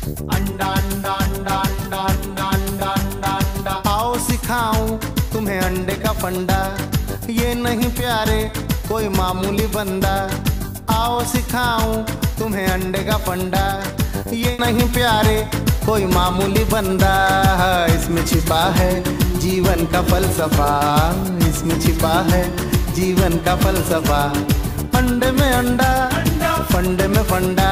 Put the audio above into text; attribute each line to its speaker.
Speaker 1: अंडा अंडा अंडा अंडा अंडा अंडा अंडा अंडा आओ सिखाऊं तुम्हें अंडे का फंडा। ये नहीं प्यारे, कोई मामूली बंदा। आओ सिखाऊं तुम्हें अंडे का फंडा। ये नहीं प्यारे, कोई मामूली बंदा। इसमें छिपा है जीवन का फलसफा। इसमें छिपा है जीवन का फलसफा। अंडे में अंडा, फंडे में फंडा।